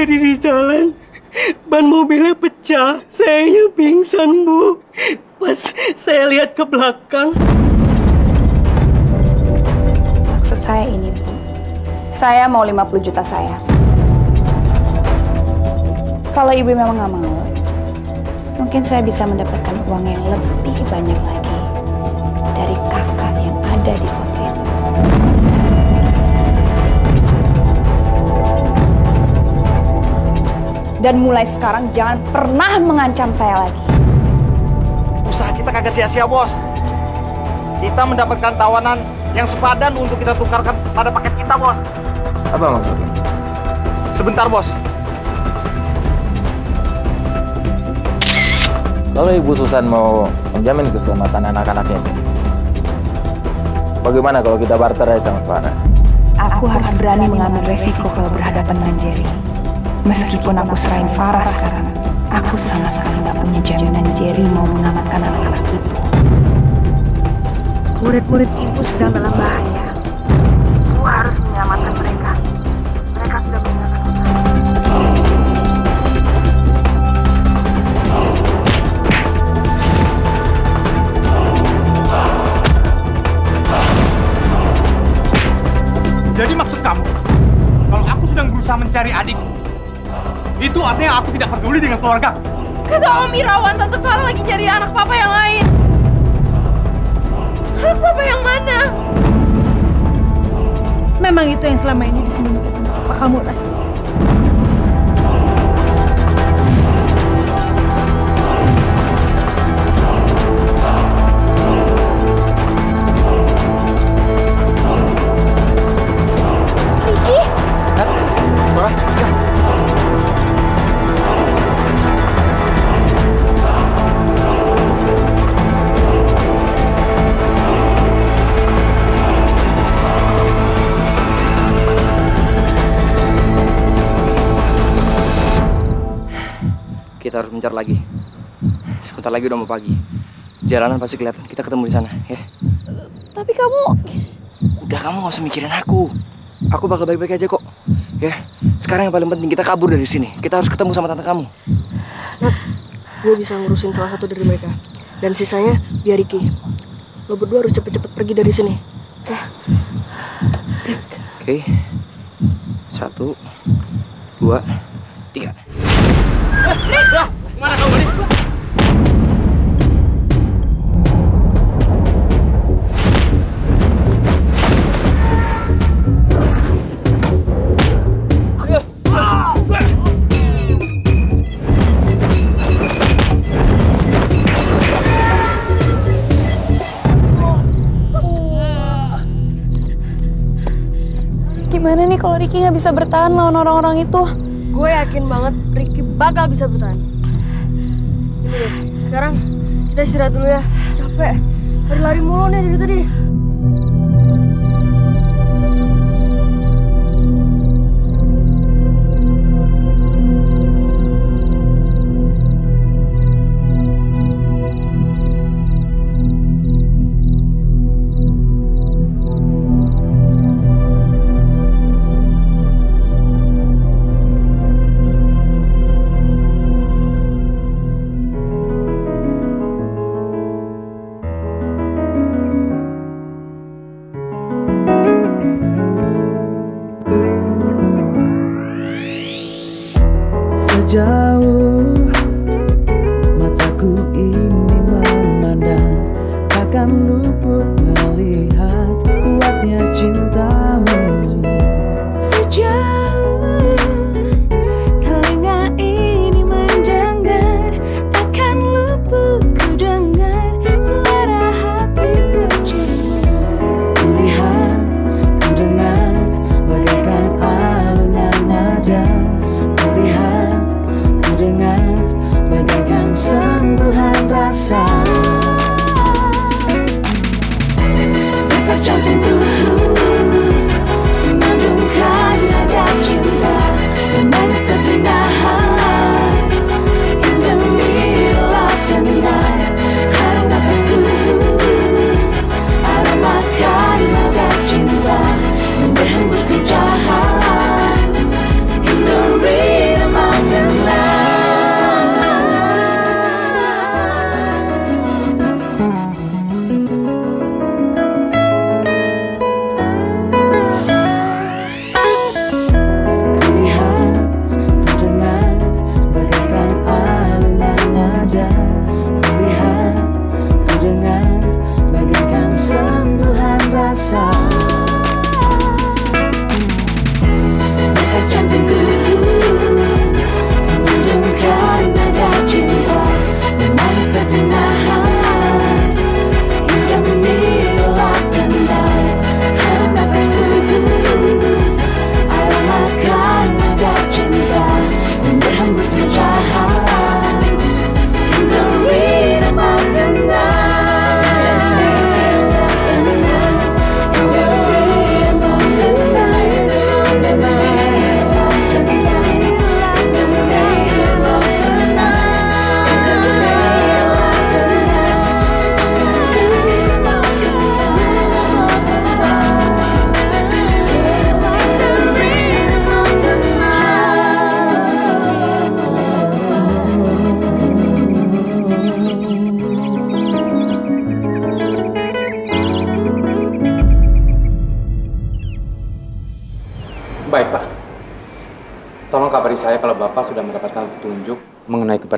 Jadi di jalan ban mobilnya pecah. Saya pingsan, Bu. Pas saya lihat ke belakang. Maksud saya ini, Bu. Saya mau 50 juta saya. Kalau ibu memang nggak mau, mungkin saya bisa mendapatkan uang yang lebih banyak lagi dari kakak yang ada di Dan mulai sekarang jangan pernah mengancam saya lagi. Usaha kita kagak sia-sia, Bos. Kita mendapatkan tawanan yang sepadan untuk kita tukarkan pada paket kita, Bos. Apa maksudnya? Sebentar, Bos. Kalau Ibu Susan mau menjamin keselamatan anak-anaknya, bagaimana kalau kita barter aja sama Farah? Aku harus berani mengambil resiko kalau berhadapan dengan Jerry. Meskipun aku serahin Farah sekarang, aku sama sekali nggak punya jaminan Jerry mau mengamankan anak-anak itu. Murid-murid ibu sedang dalam bahaya. Ibu harus menyelamatkan mereka. Mereka sudah utara. Jadi maksud kamu, kalau aku sedang berusaha mencari adikku, itu artinya aku tidak peduli dengan keluarga. Kata Om Irawan, Tante Farah lagi cari anak papa yang lain. Anak papa yang mana? Memang itu yang selama ini disembunyikan sama papa kamu, Rasti. Kita harus mencar lagi. Sebentar lagi udah mau pagi. Jalanan pasti kelihatan. Kita ketemu di sana, ya. Tapi kamu... Udah kamu gak usah mikirin aku. Aku bakal baik-baik aja kok. Ya. Sekarang yang paling penting kita kabur dari sini. Kita harus ketemu sama tante kamu. Nat, gue bisa ngurusin salah satu dari mereka. Dan sisanya biar Ricky. Lo berdua harus cepet-cepet pergi dari sini. Oke? Rick. Oke. Satu, dua. Mana kamu, Manis? Gimana nih kalau Ricky nggak bisa bertahan lawan orang-orang itu? Gue yakin banget bakal bisa bertahan. Ini deh, sekarang kita istirahat dulu ya. Capek. Lari-lari mulu nih dari tadi.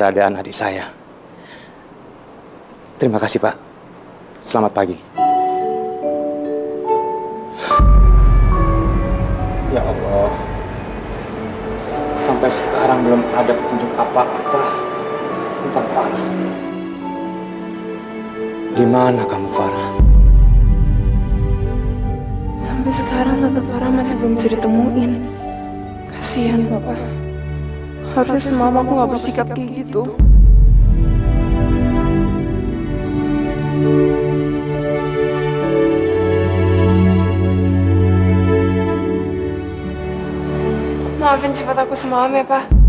Keberadaan adik saya. Terima kasih, Pak. Selamat pagi. Ya Allah. Sampai sekarang belum ada petunjuk apa-apa tentang Farah. Di mana kamu, Farah? Sampai sekarang Tante Farah masih belum bisa ditemuin. Kasihan Papa. Harusnya semama aku gak bersikap kayak gitu. Maafin sifat aku semalam ya, Pak.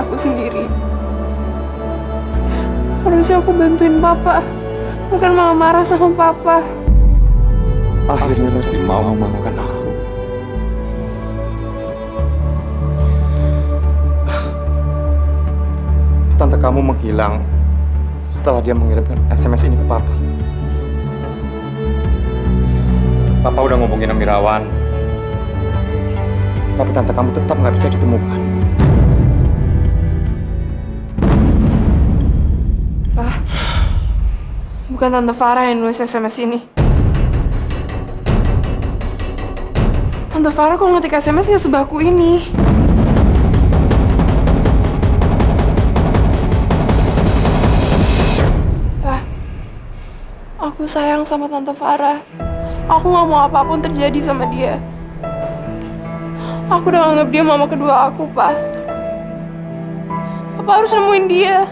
Aku sendiri. Harusnya aku bantuin papa, bukan malah marah sama papa. Akhirnya Resti mau memaafkan aku. Tante kamu menghilang setelah dia mengirimkan SMS ini ke Papa. Papa udah ngomongin Amirawan, tapi tante kamu tetap nggak bisa ditemukan. Bukan Tante Farah yang nulis SMS ini. Tante Farah kalau ngetik SMS nggak sebaku ini. Pak, aku sayang sama Tante Farah. Aku nggak mau apa pun terjadi sama dia. Aku udah nganggap dia mama kedua aku, Pak. Papa harus nemuin dia.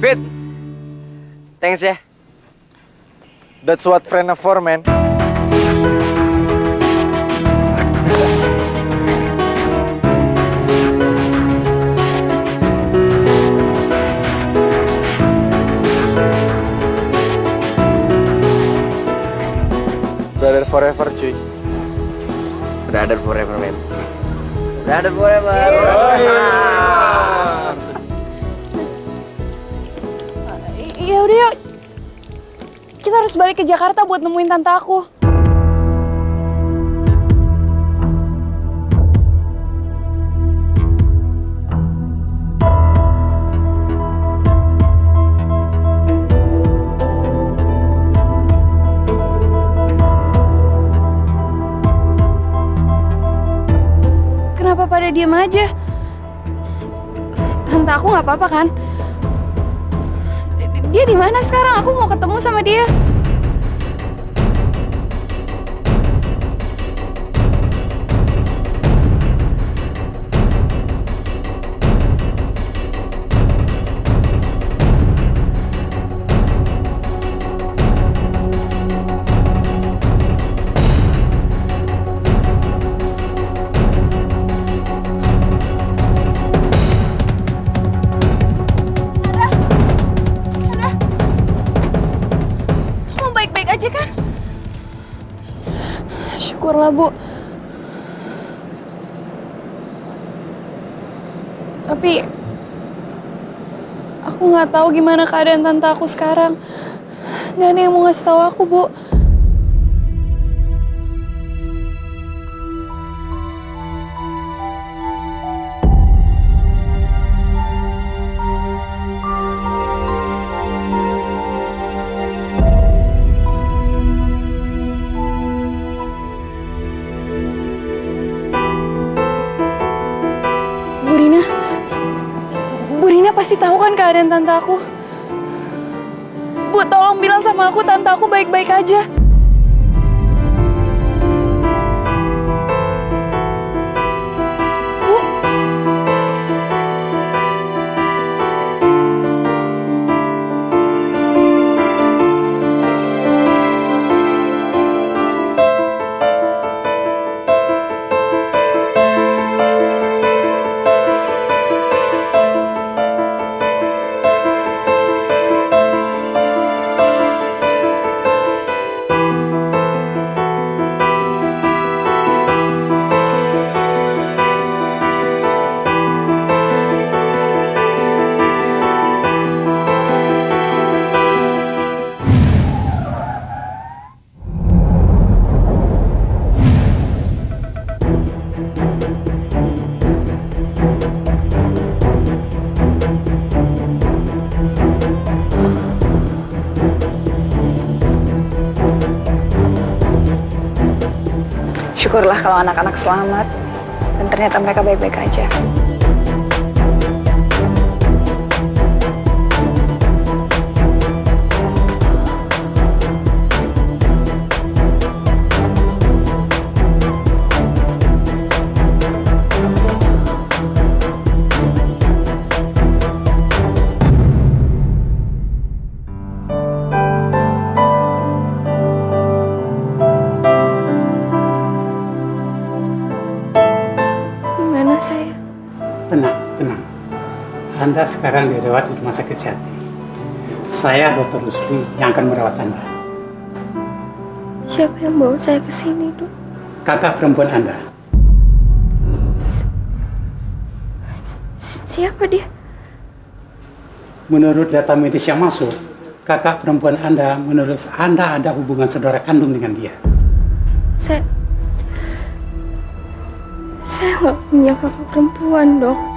Fit. Thanks ya. That's what friend of for, man. Brother forever, cuy. Brother forever, man. Brother forever. Brother forever. Udah. Kita harus balik ke Jakarta buat nemuin tante aku. Kenapa pada diem aja? Tante aku nggak apa-apa kan? Dia di mana sekarang? Aku mau ketemu sama dia. Syukurlah, Bu. Tapi aku nggak tahu gimana keadaan tante aku sekarang. Gak ada yang mau ngasih tahu aku. Bu keadaan tante aku. Bu, tolong bilang sama aku tante aku baik-baik aja. Syukurlah kalau anak-anak selamat dan ternyata mereka baik-baik aja. Anda sekarang dirawat di rumah sakit Jati. Saya Dr. Rusli yang akan merawat Anda. Siapa yang bawa saya ke sini, Dok? Kakak perempuan Anda. Siapa dia? Menurut data medis yang masuk, kakak perempuan Anda menurut Anda ada hubungan saudara kandung dengan dia. Saya... Saya nggak punya kakak perempuan, Dok.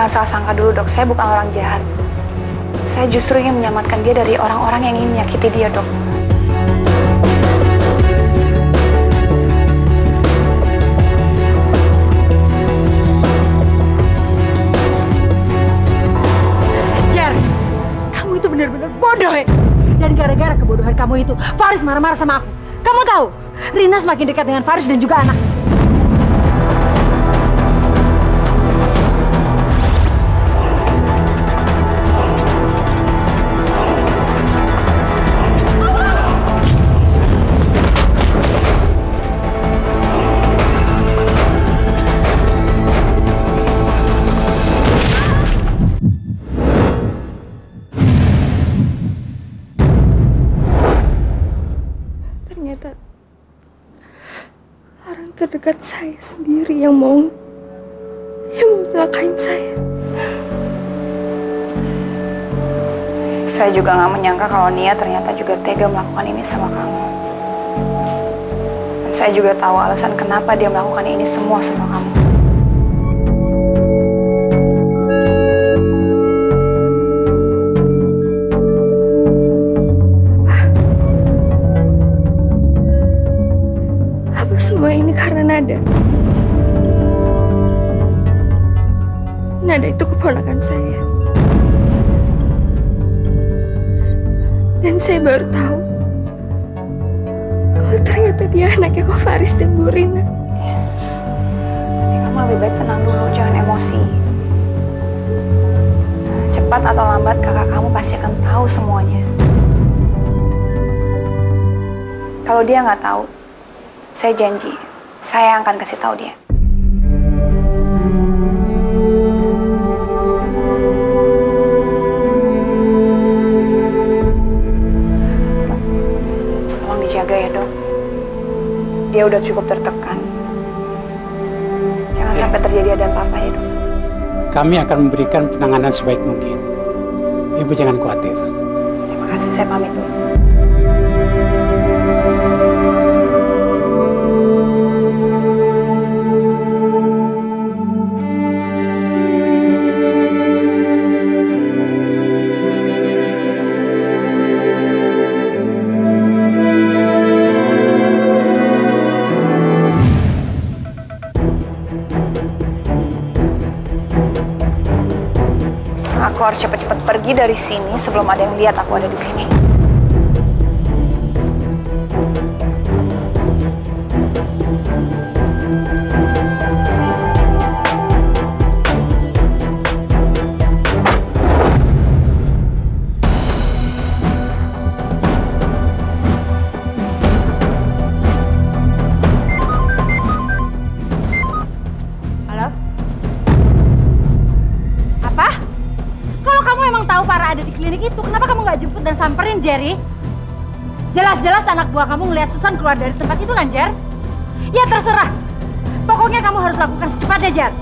Jangan salah sangka dulu dok, saya bukan orang jahat. Saya justru ingin menyelamatkan dia dari orang-orang yang ingin menyakiti dia dok. Jer, kamu itu benar-benar bodoh ya. Dan gara-gara kebodohan kamu itu, Faris marah-marah sama aku. Kamu tahu, Rina semakin dekat dengan Faris dan juga anak. Terdekat saya sendiri yang mau yang mau celakain saya. Saya juga nggak menyangka kalau Nia ternyata juga tega melakukan ini sama kamu. Dan saya juga tahu alasan kenapa dia melakukan ini semua sama kamu. Dan saya baru tahu kalau ternyata dia anaknya Ko Faris dan Bu Rina. Tapi kamu lebih baik tenang dulu, jangan emosi. Cepat atau lambat kakak kamu pasti akan tahu semuanya. Kalau dia nggak tahu, saya janji, saya akan kasih tahu dia. Dia udah cukup tertekan. Jangan sampai terjadi ada apa-apa ya dok. Kami akan memberikan penanganan sebaik mungkin. Ibu jangan khawatir. Terima kasih, saya pamit dulu. Harus cepat-cepat pergi dari sini sebelum ada yang lihat aku ada di sini. Dan samperin Jerry? Jelas-jelas anak buah kamu ngelihat Susan keluar dari tempat itu kan, Jer? Ya terserah. Pokoknya kamu harus lakukan secepatnya, Jer.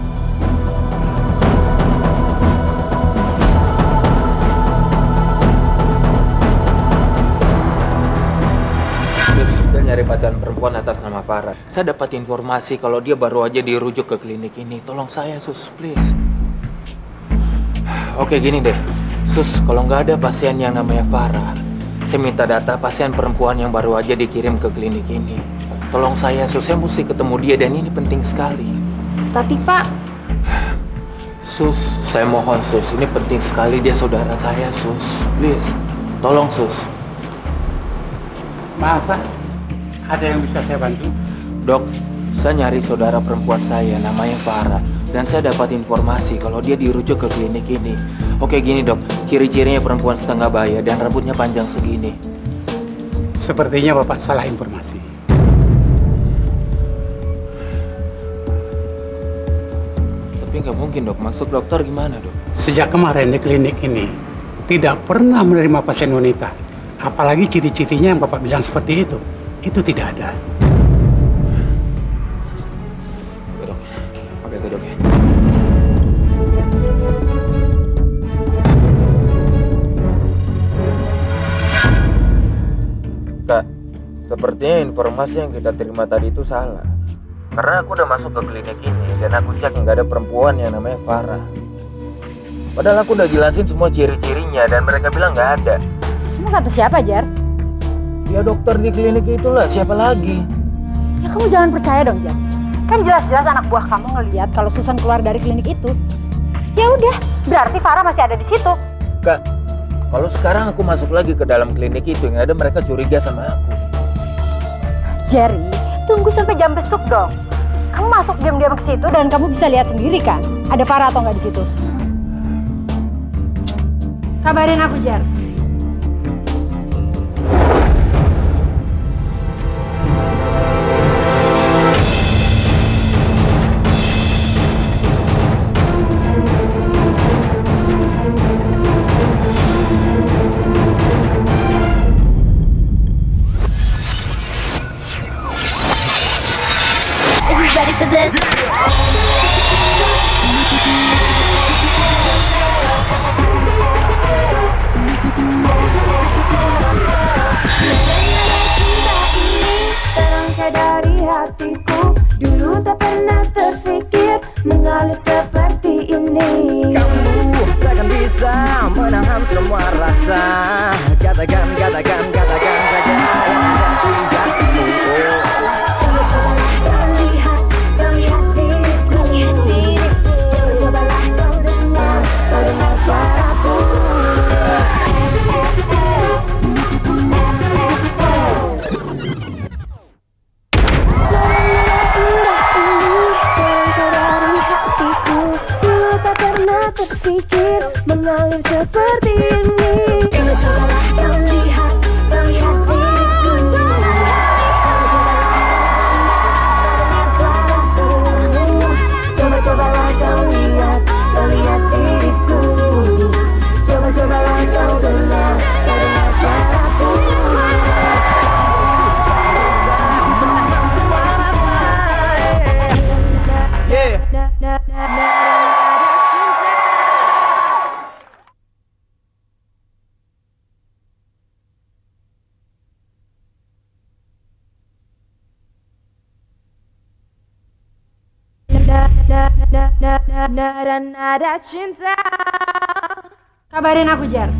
Nyari pasien perempuan atas nama Farah. Saya dapat informasi kalau dia baru aja dirujuk ke klinik ini. Tolong saya, Sus, please. Oke, gini deh. Sus, kalau nggak ada pasien yang namanya Farah, saya minta data pasien perempuan yang baru aja dikirim ke klinik ini. Tolong saya, Sus. Saya mesti ketemu dia dan ini penting sekali. Tapi Pak, Sus, saya mohon, Sus. Ini penting sekali dia saudara saya, Sus. Please. Tolong, Sus. Maaf Pak, ada yang bisa saya bantu? Dok, saya nyari saudara perempuan saya, namanya Farah. Dan saya dapat informasi kalau dia dirujuk ke klinik ini. Oke gini dok, ciri-cirinya perempuan setengah baya dan rambutnya panjang segini. Sepertinya Bapak salah informasi. Tapi nggak mungkin dok, maksud dokter gimana dok? Sejak kemarin di klinik ini, tidak pernah menerima pasien wanita. Apalagi ciri-cirinya yang Bapak bilang seperti itu. Itu tidak ada. Sepertinya informasi yang kita terima tadi itu salah. Karena aku udah masuk ke klinik ini dan aku cek nggak ada perempuan yang namanya Farah. Padahal aku udah jelasin semua ciri-cirinya dan mereka bilang nggak ada. kamu kata siapa, Jar? Ya dokter di klinik itulah, siapa lagi? Ya kamu jangan percaya dong, Jar. Kan jelas-jelas anak buah kamu ngeliat kalau Susan keluar dari klinik itu. Ya udah, berarti Farah masih ada di situ. Kak, kalau sekarang aku masuk lagi ke dalam klinik itu, yang ada mereka curiga sama aku. Jerry, tunggu sampai jam besok dong. Kamu masuk diam-diam ke situ dan kamu bisa lihat sendiri kan, ada Farah atau nggak di situ. Kabarin aku, Jer. Nada cinta Kabarin aku, Jar.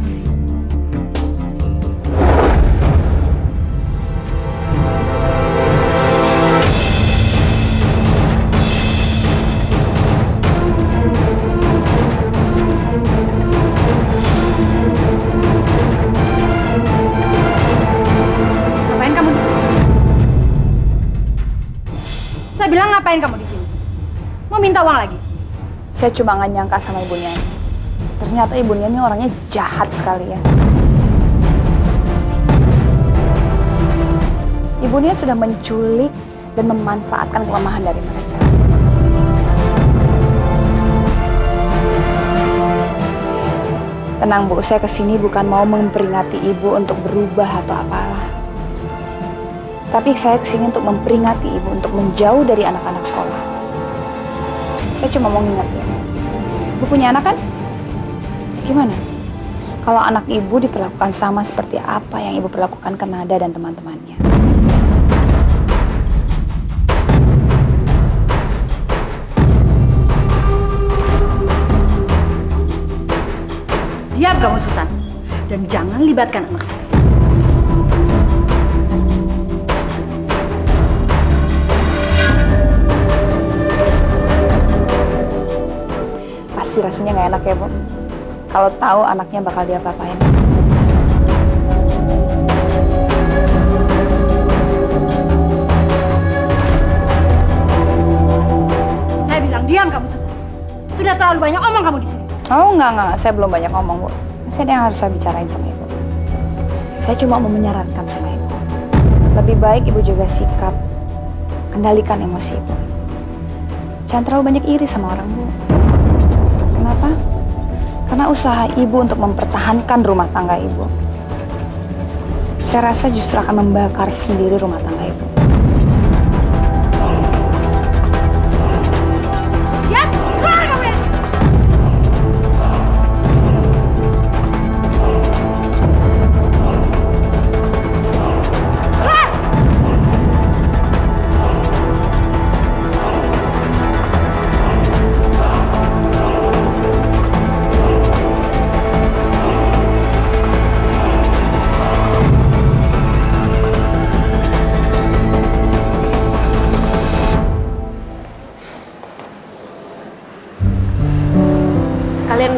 Saya bilang ngapain kamu di sini? Mau minta uang lagi? Saya cuma nggak nyangka sama ibunya. Ternyata ibunya ini orangnya jahat sekali ya. Ibunya sudah menculik dan memanfaatkan kelemahan dari mereka. Tenang Bu, saya ke sini bukan mau memperingati Ibu untuk berubah atau apalah. Tapi saya ke sini untuk memperingati Ibu untuk menjauh dari anak-anak sekolah. Saya cuma mau ngingetin. Ibu punya anak kan? Gimana? Kalau anak ibu diperlakukan sama seperti apa yang ibu perlakukan ke Nada dan teman-temannya. Diam kamu Susan. Dan jangan libatkan anak saya. Pasti rasanya nggak enak ya, Bu. Kalau tahu anaknya bakal diapa-apain. Saya bilang diam kamu Susan. Sudah terlalu banyak omong kamu di sini. Oh, enggak, enggak. Saya belum banyak ngomong, Bu. Saya ada yang harus saya bicarain sama Ibu. Saya cuma mau menyarankan sama Ibu. Lebih baik Ibu jaga sikap. Kendalikan emosi Ibu. Jangan terlalu banyak iri sama orang, Bu. Kenapa? Karena usaha Ibu untuk mempertahankan rumah tangga Ibu. Saya rasa justru akan membakar sendiri rumah tangga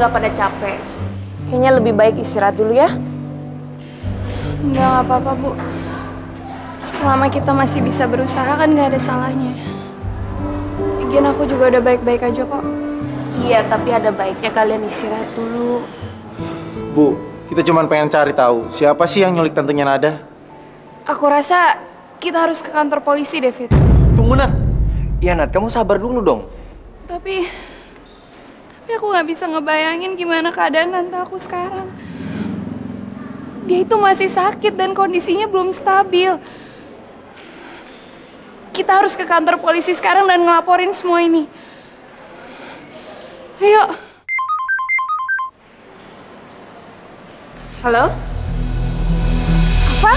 nggak pada capek? Kayaknya lebih baik istirahat dulu ya. Enggak, nggak apa-apa, Bu. Selama kita masih bisa berusaha kan nggak ada salahnya. Lagian aku juga udah baik-baik aja kok. Iya, tapi ada baiknya kalian istirahat dulu. Bu, kita cuma pengen cari tahu siapa sih yang nyulik tantenya Nada. Aku rasa kita harus ke kantor polisi, David. Tunggu, Nat. Iya, Nat. Kamu sabar dulu dong. Tapi, tapi aku nggak bisa ngebayangin gimana keadaan tante aku sekarang. Dia itu masih sakit dan kondisinya belum stabil. Kita harus ke kantor polisi sekarang dan ngelaporin semua ini. Ayo. Halo? Apa?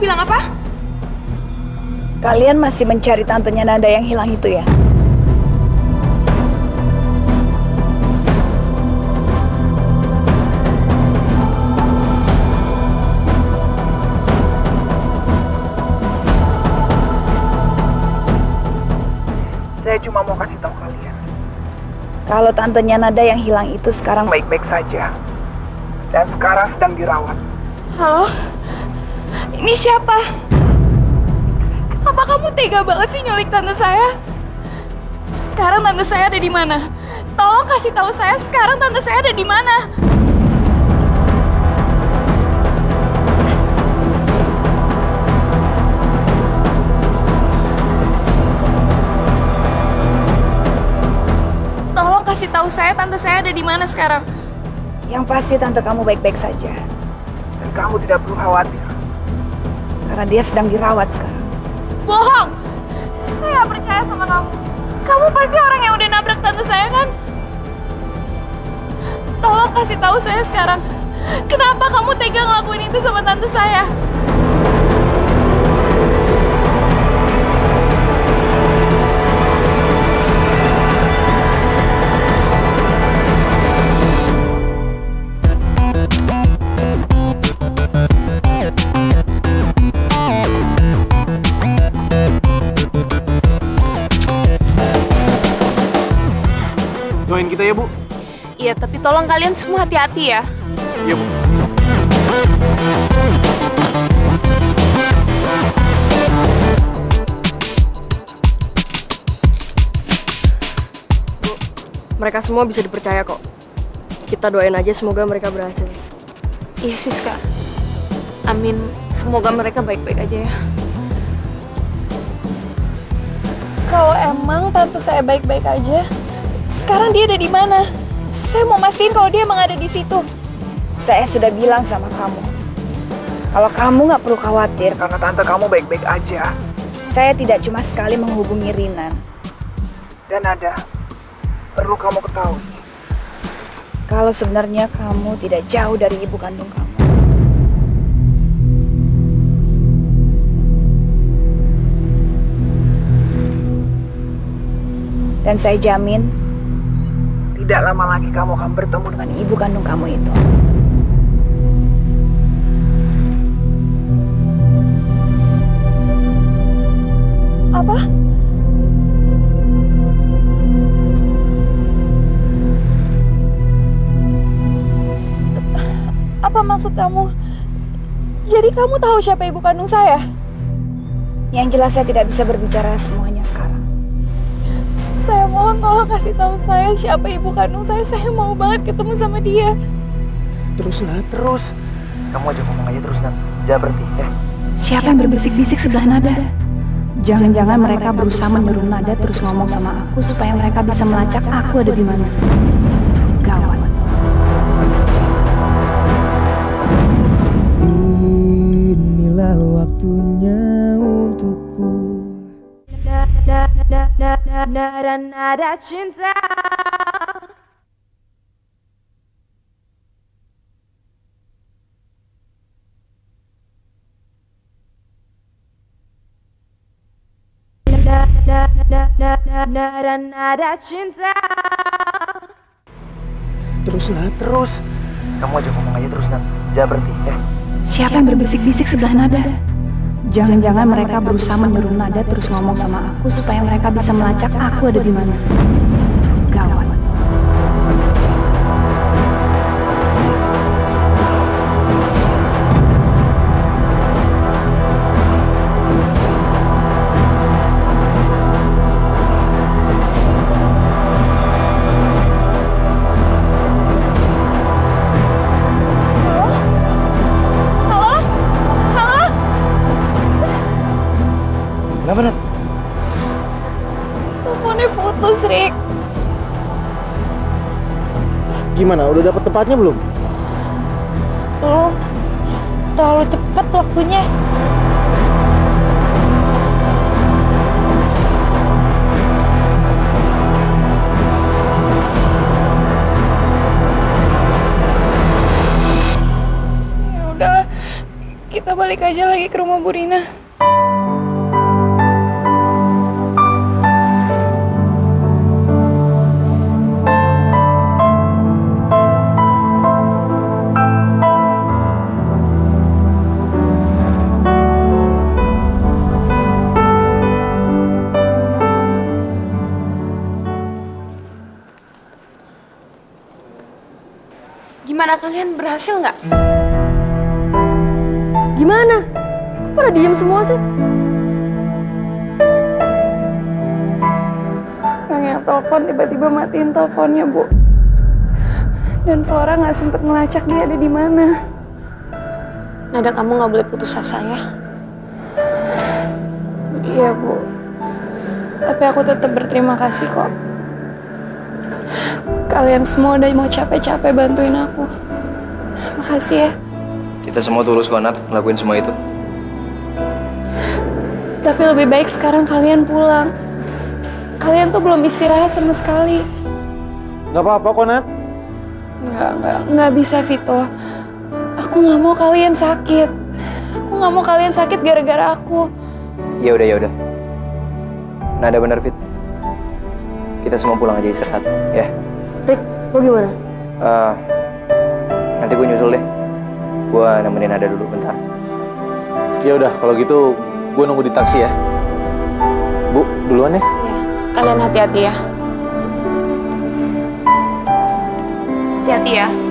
Bilang apa? Kalian masih mencari tantenya Nanda yang hilang itu ya? Saya cuma mau kasih tahu kalian. Kalau tantenya Nada yang hilang itu sekarang Baik-baik saja. Dan sekarang sedang dirawat. Halo? Ini siapa? Apa kamu tega banget sih nyulik tante saya? Sekarang tante saya ada di mana? Tolong kasih tahu saya sekarang tante saya ada di mana? Tolong kasih tahu saya tante saya ada di mana sekarang. Yang pasti tante kamu baik-baik saja. Dan kamu tidak perlu khawatir. Karena dia sedang dirawat sekarang. Bohong! Saya percaya sama kamu. Kamu pasti orang yang udah nabrak tante saya kan? Tolong kasih tahu saya sekarang. Kenapa kamu tega ngelakuin itu sama tante saya? Kita ya, Bu. Iya, tapi tolong kalian semua hati-hati ya. Iya, Bu. Mereka semua bisa dipercaya kok. Kita doain aja semoga mereka berhasil. Iya, Siska. Amin. Semoga mereka baik-baik aja ya. Kalau emang tante saya baik-baik aja, sekarang dia ada di mana? Saya mau mastiin kalau dia emang ada di situ. Saya sudah bilang sama kamu. Kalau kamu nggak perlu khawatir Karena tante kamu baik-baik aja. Saya tidak cuma sekali menghubungi Rinan. Dan ada perlu kamu ketahui. Kalau sebenarnya kamu tidak jauh dari ibu kandung kamu. Dan saya jamin Tidak lama lagi kamu akan bertemu dengan ibu kandung kamu itu. Apa? Apa maksud kamu? Jadi kamu tahu siapa ibu kandung saya? Yang jelas saya tidak bisa berbicara semuanya sekarang. Mohon tolong kasih tahu saya siapa ibu kandung saya. Saya mau banget ketemu sama dia. Terus, Nat, terus. Kamu aja ngomong aja terus, Nat. Jangan berhenti, ya. Siapa yang berbisik-bisik sebelah Nada? Jangan-jangan mereka berusaha menyuruh Nada terus ngomong sama aku supaya mereka bisa melacak aku ada di mana. Gawat. Inilah waktunya Nada cinta Nada cinta Terus, Nat, terus. Kamu aja ngomong aja terus, Nat. Jangan berhenti, ya. Siapa yang berbisik-bisik sebelah Nada? Jangan-jangan mereka berusaha menyuruh Nada terus ngomong sama aku supaya mereka bisa melacak aku ada di mana. Teleponnya putus, Rick. Gimana? Udah dapet tempatnya belum? Belum. Terlalu cepat waktunya. Ya udah, kita balik balik aja lagi ke rumah Bu Rina. Kalian berhasil nggak? Gimana? Kok pada diem semua sih? Orang yang telepon tiba-tiba matiin teleponnya, Bu. Dan Flora nggak sempet ngelacak dia ada di mana. Nada kamu nggak boleh putus asa ya. Iya, Bu. Tapi aku tetap berterima kasih kok. Kalian semua udah mau capek-capek bantuin aku. Makasih ya. Kita semua tulus kok, Nat, ngelakuin semua itu. Tapi lebih baik sekarang kalian pulang. Kalian tuh belum istirahat sama sekali. Gak apa-apa kok, Nat. Nggak, nggak, nggak bisa Vito. Aku nggak mau kalian sakit. Aku nggak mau kalian sakit gara-gara aku. Ya udah, ya udah. Nada bener, Fit. Kita semua pulang aja istirahat, ya. Rick, lo gimana? Eh, nanti gue nyusul deh. Gue nemenin Nada dulu bentar. Ya udah, kalau gitu gue nunggu di taksi ya. Bu, duluan ya. Kalian hati-hati ya. Hati-hati ya.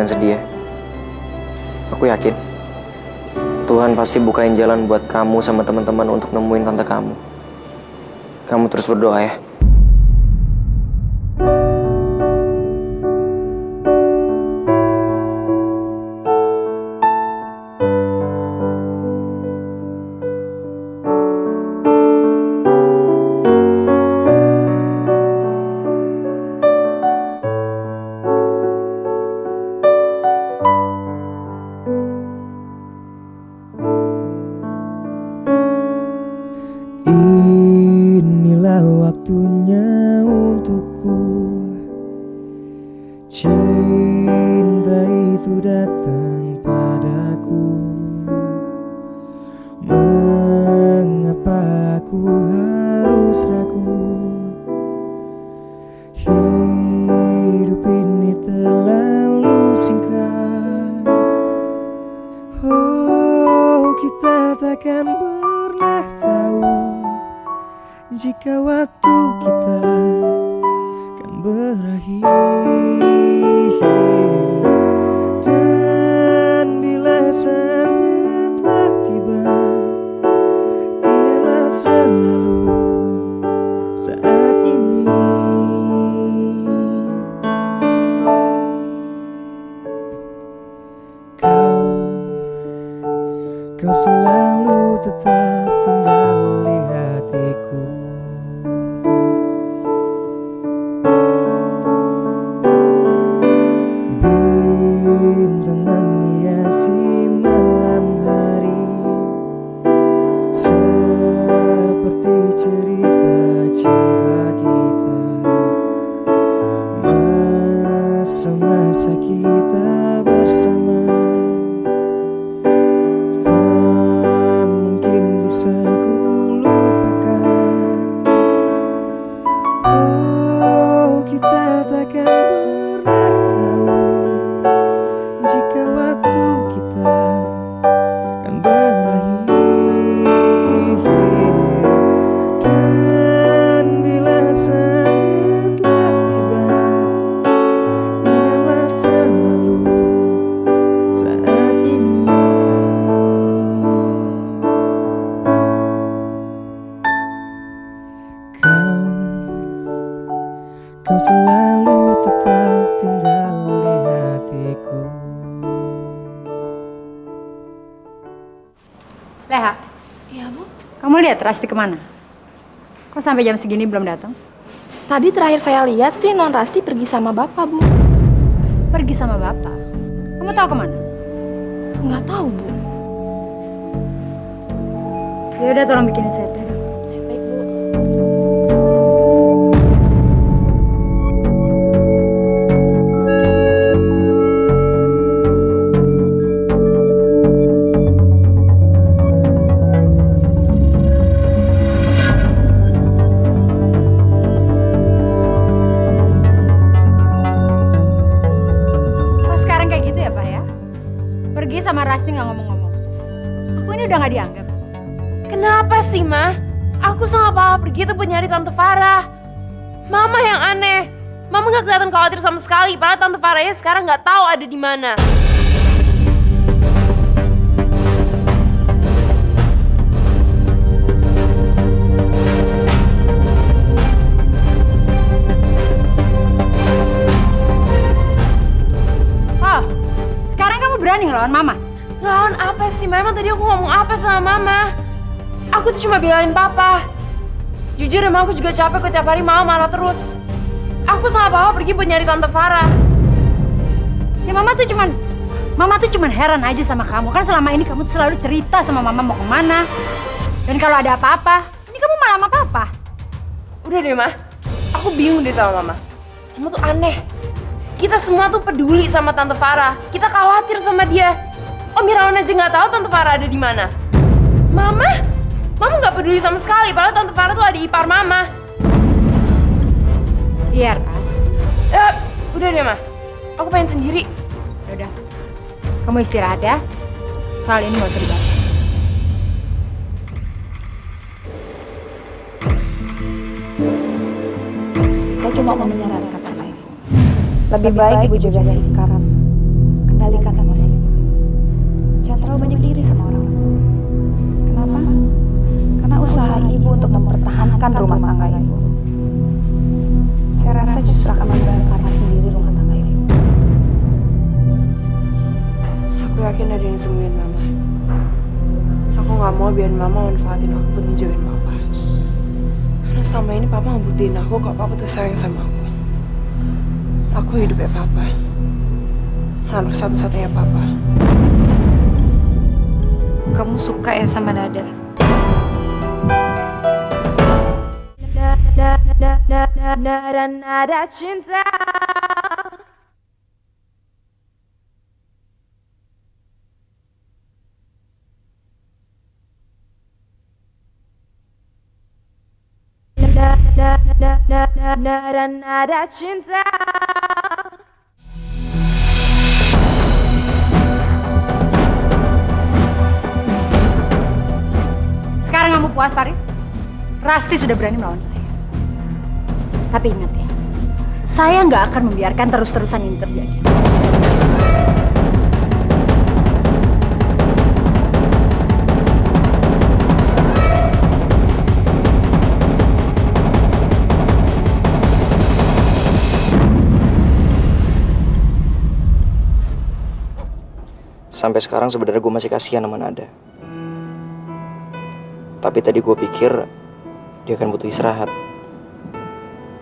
Jangan sedih ya. Aku yakin Tuhan pasti bukain jalan buat kamu sama teman-teman untuk nemuin tante kamu. Kamu terus berdoa ya. Jika waktu kita Rasti ke mana? Kok sampai jam segini belum datang? Tadi terakhir saya lihat sih Non Rasti pergi sama Bapak, Bu. Pergi sama Bapak? Kamu tahu ke mana? Nggak tahu, Bu. Ya udah tolong bikinin saya teh. Sekali, padahal Tante Farahnya sekarang nggak tahu ada di mana. Oh, sekarang kamu berani ngelawan Mama? Ngelawan apa sih, Ma? Emang tadi aku ngomong apa sama Mama? Aku tuh cuma bilangin Papa. Jujur emang aku juga capek kok tiap hari Mama marah terus. Aku sama Papa pergi buat nyari Tante Farah. Ya Mama tuh cuman Mama tuh cuman heran aja sama kamu. Kan selama ini kamu tuh selalu cerita sama Mama mau ke mana. Dan kalau ada apa-apa, ini kamu malah sama Papa. Udah deh, Ma. Aku bingung deh sama Mama. Mama tuh aneh. Kita semua tuh peduli sama Tante Farah. Kita khawatir sama dia. Om Irawan aja nggak tahu Tante Farah ada di mana. Mama? Mama nggak peduli sama sekali. Padahal Tante Farah tuh ada ipar Mama. Iya, Ras. Eh, udah deh, Ma. Aku pengen sendiri. Ya udah. Kamu istirahat ya. Soal ini nggak usah dibahas. Saya cuma mau menyarankan sama ibu. Lebih baik ibu jaga sikap, kendalikan emosi. Jangan terlalu banyak iri sama orang. Kenapa? Karena usaha ibu untuk mempertahankan rumah tangga ibu. Saya rasa justru akan membakar sendiri rumah tangga ibu. Aku yakin ada yang sembuhin Mama. Aku nggak mau biarin Mama manfaatin aku buat ngejauhin Papa. Karena selama ini Papa ngebuktiin aku kok Papa tuh sayang sama aku. Aku hidupnya Papa. Anak satu-satunya Papa. Kamu suka ya sama Nada? Nada nada cinta Nada nada cinta Sekarang kamu puas, Faris? Rasti sudah berani melawan saya. Tapi ingat ya, saya nggak akan membiarkan terus-terusan ini terjadi. Sampai sekarang sebenarnya gue masih kasihan sama Nada. Tapi tadi gue pikir dia akan butuh istirahat.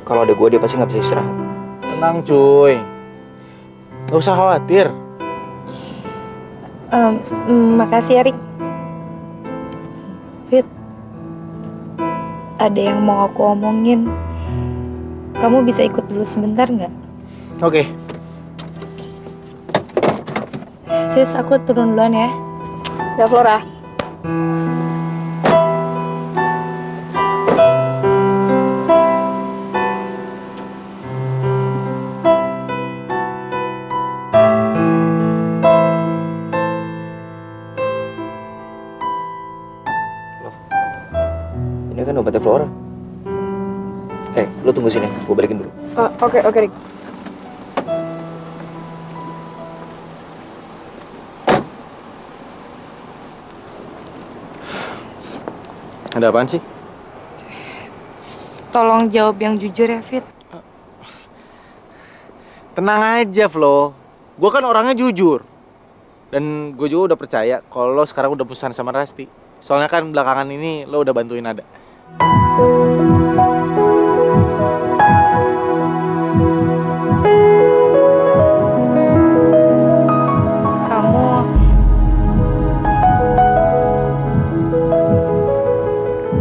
Kalau ada gue dia pasti nggak bisa istirahat. Tenang cuy. Gak usah khawatir. Em, makasih ya, Rik. Fit, ada yang mau aku omongin. Kamu bisa ikut dulu sebentar nggak? Oke. Sis, aku turun duluan ya. Ya, Flora. Obatnya Flora. Eh, lu tunggu sini, gue balikin dulu. Oh, Oke, oke, Rik. Ada apaan sih? Tolong jawab yang jujur ya, Fit. Tenang aja, Flo. Gue kan orangnya jujur. Dan gue juga udah percaya kalau lo sekarang udah pesan sama Rasti. Soalnya kan belakangan ini lo udah bantuin ada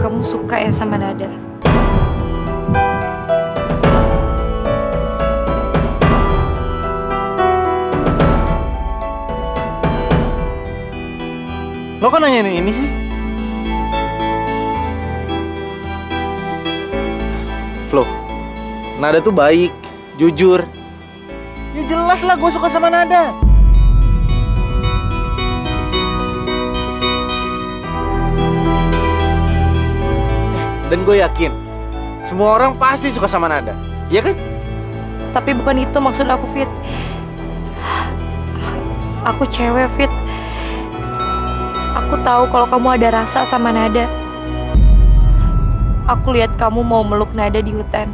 kamu suka ya sama Nada? Lo kok nanyain ini sih? Flo, Nada tuh baik, jujur. Ya jelas lah gue suka sama Nada. Dan gue yakin, semua orang pasti suka sama Nada. Iya kan? Tapi bukan itu maksud aku, Fit. Aku cewek, Fit. Aku tahu kalau kamu ada rasa sama Nada. Aku lihat kamu mau meluk Nada di hutan.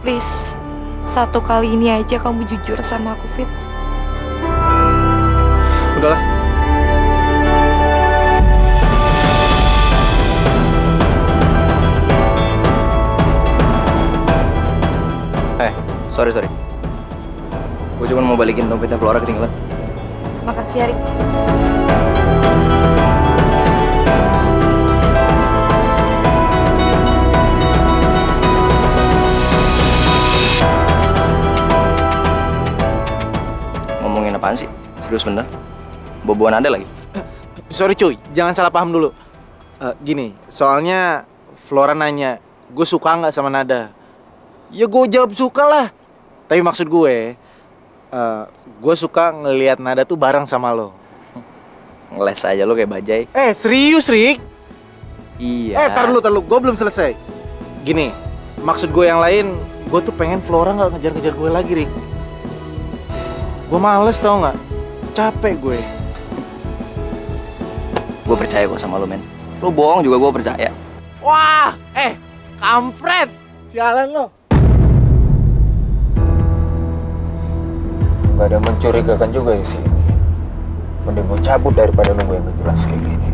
Please, satu kali ini aja kamu jujur sama aku, Fit. Udahlah. Eh, sorry sorry. Gue cuma mau balikin dompetnya Flora ketinggalan. Makasih, Arik. Apaan sih? Serius bener? Boboan ada lagi? Sorry cuy, jangan salah paham dulu. Eh, gini, soalnya Flora nanya, gue suka nggak sama Nada? Ya gue jawab suka lah. Tapi maksud gue, eh, gue suka ngelihat Nada tuh bareng sama lo. Ngeles aja lo kayak bajai. Eh serius Rick? Iya. Eh tar lu, tar lu, gue belum selesai. Gini, maksud gue yang lain, gue tuh pengen Flora nggak ngejar-ngejar gue lagi Rick. Gue males tau nggak? Capek gue. Gue percaya kok sama lo men. Lo bohong juga gue percaya. Wah, eh, kampret. Sialan lo. Gak ada mencurigakan juga di sini. Mending gue cabut daripada nunggu yang gak jelas kayak gini.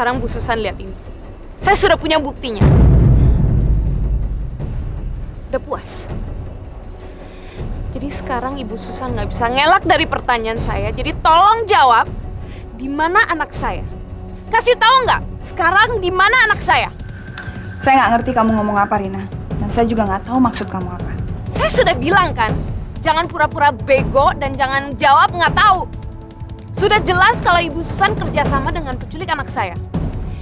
Sekarang Bu Susan lihat ini. Saya sudah punya buktinya. Udah puas. Jadi sekarang Ibu Susan nggak bisa ngelak dari pertanyaan saya. Jadi tolong jawab, di mana anak saya? Kasih tahu nggak? Sekarang di mana anak saya? Saya nggak ngerti kamu ngomong apa, Rina. Dan saya juga nggak tahu maksud kamu apa. Saya sudah bilang kan, jangan pura-pura bego dan jangan jawab nggak tahu. Sudah jelas kalau Ibu Susan kerjasama dengan penculik anak saya.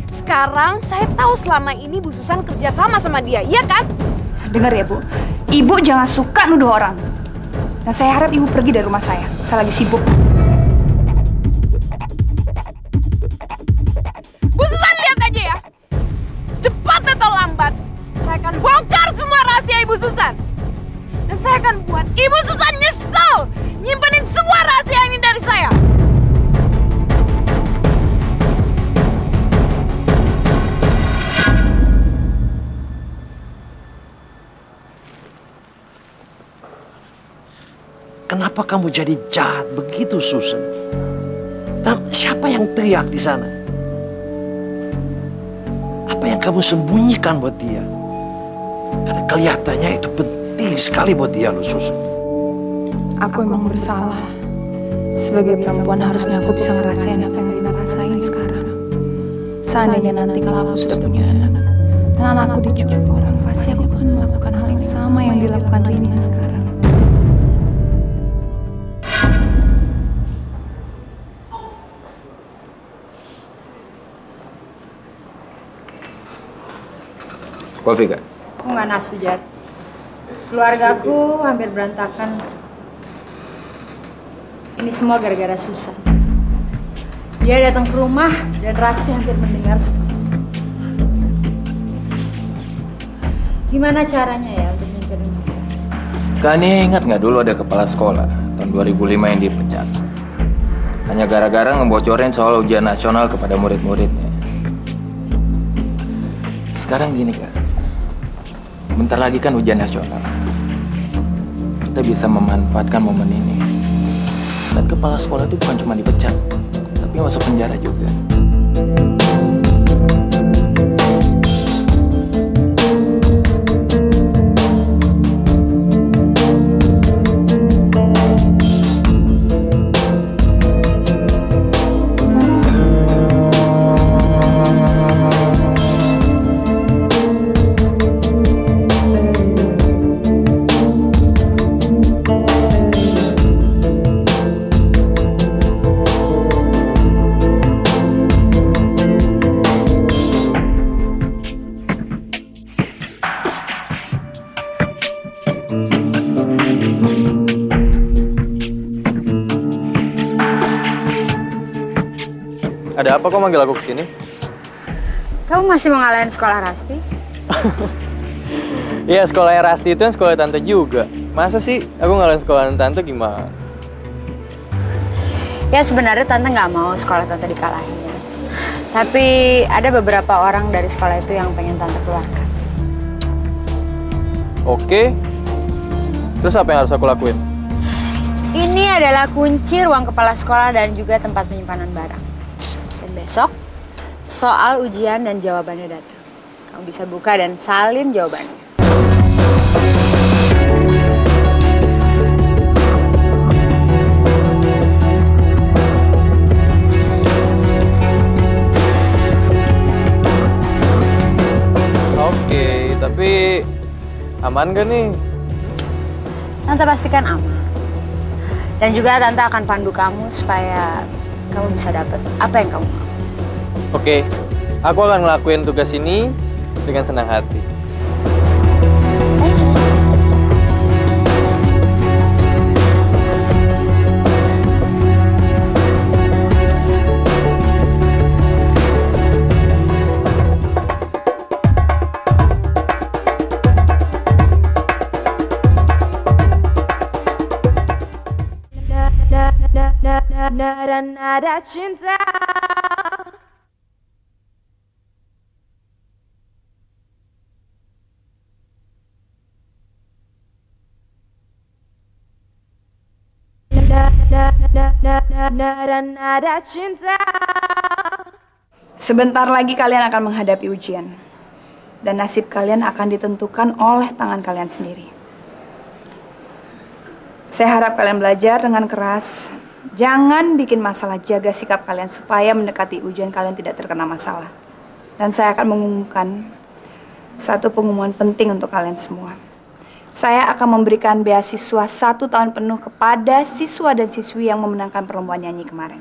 Sekarang saya tahu selama ini Bu Susan kerjasama sama dia, iya kan? Dengar ya, Bu. Ibu jangan suka nuduh orang. Dan saya harap ibu pergi dari rumah saya. Saya lagi sibuk. Bu Susan lihat aja ya. Cepat atau lambat, saya akan bongkar semua rahasia Ibu Susan. Dan saya akan buat Ibu Susan nyesel nyimpenin Kenapa kamu jadi jahat begitu, Susan? Dan siapa yang teriak di sana? Apa yang kamu sembunyikan buat dia? Karena kelihatannya itu penting sekali buat dia, loh, Susan. Aku emang bersalah. Sebagai perempuan harusnya aku bisa ngerasain apa yang Rina rasain sekarang. Seandainya nanti kalau aku sudah punya anak, dan anakku diculik orang, pasti aku akan melakukan hal yang sama yang dilakukan Rina sekarang. Kopi kak? Aku nggak nafsu, Jar. Keluargaku hampir berantakan. Ini semua gara-gara Susan. Dia datang ke rumah dan Rasti hampir mendengar semua. Gimana caranya ya untuk nyingkirin Susan? Kani ingat nggak dulu ada kepala sekolah tahun 2005 yang dipecat? Hanya gara-gara ngebocorin soal ujian nasional kepada murid-muridnya. Sekarang gini kak, bentar lagi kan ujian nasional. Kita bisa memanfaatkan momen ini. Dan kepala sekolah itu bukan cuma dipecat, tapi masuk penjara juga. Ada apa kok manggil aku ke sini? Kamu masih mau ngalahin sekolah Rasti? Iya, sekolahnya Rasti itu kan sekolah tante juga. Masa sih aku ngalahin sekolah tante gimana? Ya sebenarnya tante nggak mau sekolah tante dikalahin. Tapi ada beberapa orang dari sekolah itu yang pengen tante keluarkan. Oke. Terus apa yang harus aku lakuin? Ini adalah kunci ruang kepala sekolah dan juga tempat penyimpanan barang. Besok, soal ujian dan jawabannya datang. Kamu bisa buka dan salin jawabannya. Oke, tapi aman gak nih? Tante pastikan aman. Dan juga tante akan pandu kamu supaya kamu bisa dapet apa yang kamu mau. Oke, aku akan ngelakuin tugas ini dengan senang hati. Nada cinta Sebentar lagi kalian akan menghadapi ujian. Dan nasib kalian akan ditentukan oleh tangan kalian sendiri. Saya harap kalian belajar dengan keras. Jangan bikin masalah, jaga sikap kalian supaya mendekati ujian kalian tidak terkena masalah. Dan saya akan mengumumkan satu pengumuman penting untuk kalian semua. Saya akan memberikan beasiswa satu tahun penuh kepada siswa dan siswi yang memenangkan perlombaan nyanyi kemarin.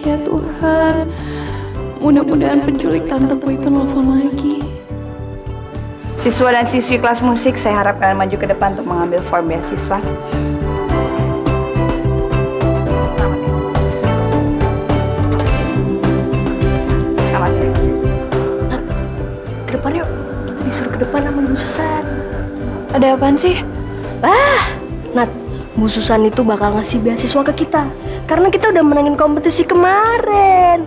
Ya Tuhan, mudah-mudahan penculik tanteku itu nelfon lagi. Siswa dan siswi kelas musik, saya harap kalian maju ke depan untuk mengambil form beasiswa. Bu Susan. Ada apaan sih? Ah, Nat, Bu Susan itu bakal ngasih beasiswa ke kita. Karena kita udah menangin kompetisi kemarin.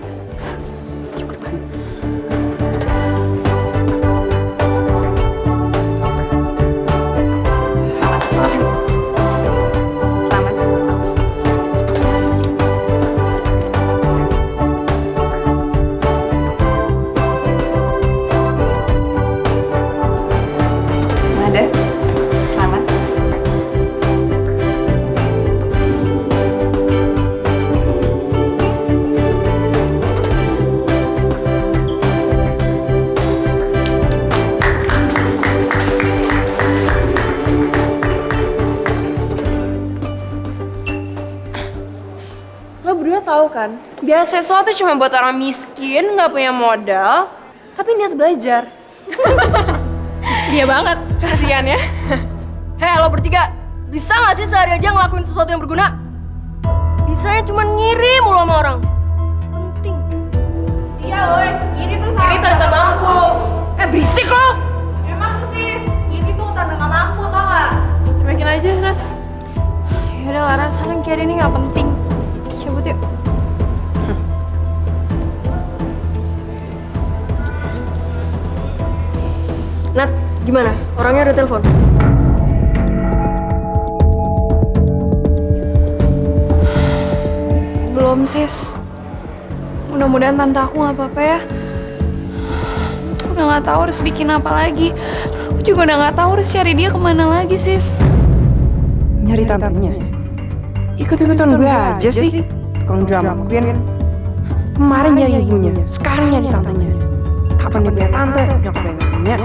Beasiswa tuh cuma buat orang miskin, nggak punya modal, tapi niat belajar. Dia banget. Kasihan ya. Hei lo bertiga, bisa nggak sih sehari aja ngelakuin sesuatu yang berguna? Bisanya cuma ngirim mulu sama orang. Penting. Iya woi, ini tuh Ini tanda mampu. Eh berisik lo. Emang tuh sih, ini tuh tanda nggak mampu tau gak? Makin aja, Ras. Yaudah lah, Ras. Soalnya kayak ini nggak penting. Cabut yuk. Nat, gimana? Orangnya udah telepon? Belum, sis. Mudah-mudahan tante aku nggak apa-apa ya. Udah nggak tahu harus bikin apa lagi. Aku juga udah nggak tahu harus cari dia ke mana lagi, sis. Nyari tantenya. Ikut-ikutan gue aja sih. Tukang drama queen. Kemarin nyari ibunya, sekarang nyari tantenya. Kapan dia punya tante? Nyokap yang punya.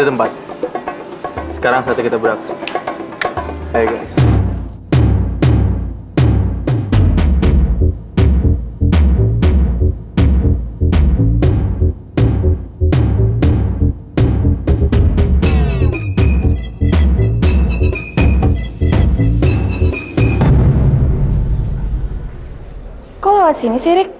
Itu tempat. Sekarang saatnya kita beraksi. Ayo guys. Kok lewat sini sih, Rik?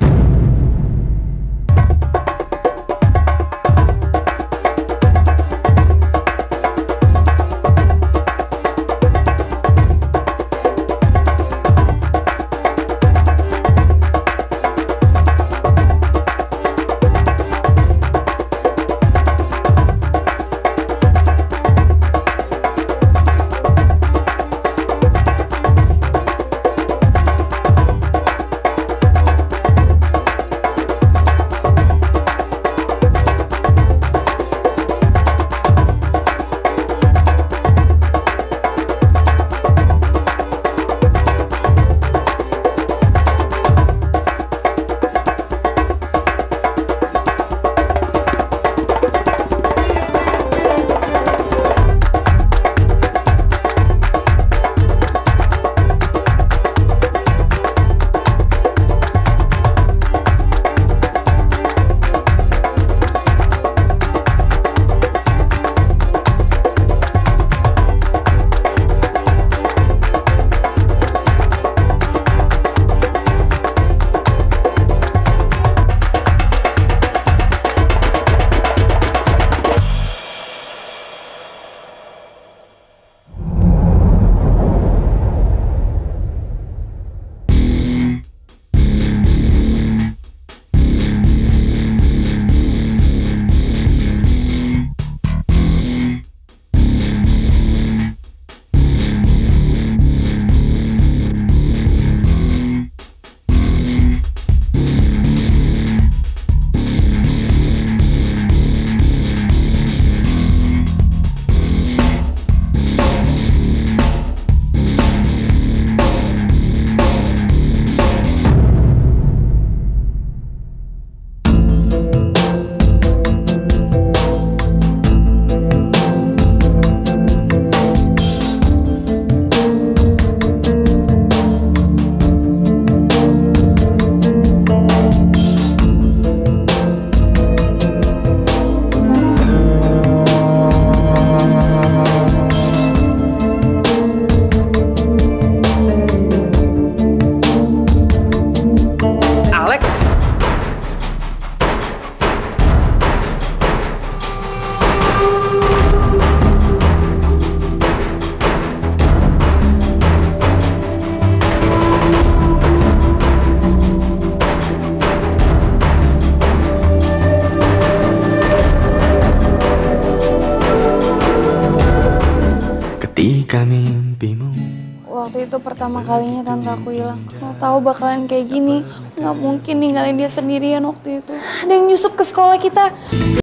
Itu pertama kalinya tante aku hilang. Kalau tahu bakalan kayak gini, nggak mungkin ninggalin dia sendirian waktu itu. Ada yang nyusup ke sekolah kita.